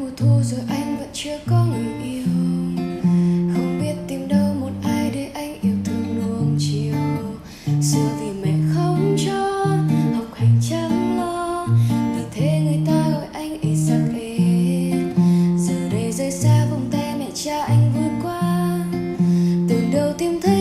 mùa thu rồi anh vẫn chưa có người yêu. Không biết tìm đâu một ai để anh yêu thương nuông chiều. Xưa vì mẹ không cho, học hành chăm lo. Vì thế người ta gọi anh ấy sắc ế giờ đây rời xa vòng tay mẹ cha anh vui quá từ đầu tìm thấy